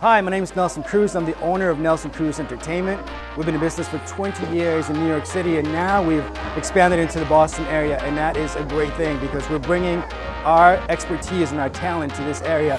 Hi, my name is Nelson Cruz. I'm the owner of Nelson Cruz Entertainment. We've been in business for 20 years in New York City and now we've expanded into the Boston area and that is a great thing because we're bringing our expertise and our talent to this area.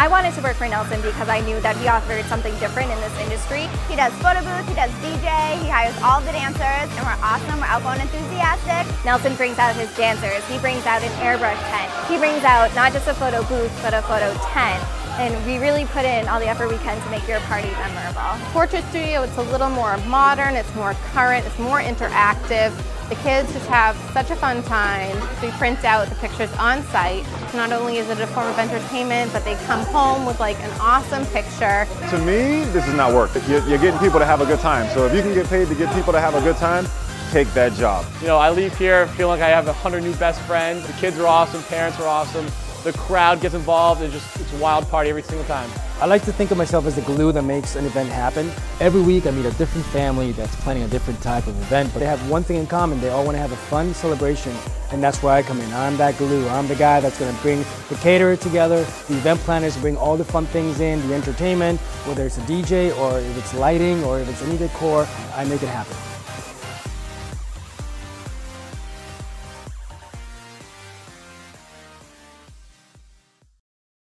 I wanted to work for Nelson because I knew that he offered something different in this industry. He does photo booth, he does DJ, he hires all the dancers, and we're awesome, we're outgoing enthusiastic. Nelson brings out his dancers, he brings out an airbrush tent, he brings out not just a photo booth, but a photo tent. And we really put in all the effort we can to make your party memorable. Portrait Studio, it's a little more modern, it's more current, it's more interactive. The kids just have such a fun time. We print out the pictures on site. Not only is it a form of entertainment, but they come home with like an awesome picture. To me, this is not work. You're, you're getting people to have a good time. So if you can get paid to get people to have a good time, take that job. You know, I leave here feeling like I have a hundred new best friends. The kids are awesome, parents are awesome. The crowd gets involved. It's just it's a wild party every single time. I like to think of myself as the glue that makes an event happen. Every week I meet a different family that's planning a different type of event, but they have one thing in common. They all want to have a fun celebration, and that's where I come in. I'm that glue. I'm the guy that's going to bring the caterer together, the event planners bring all the fun things in, the entertainment, whether it's a DJ or if it's lighting or if it's any decor, I make it happen.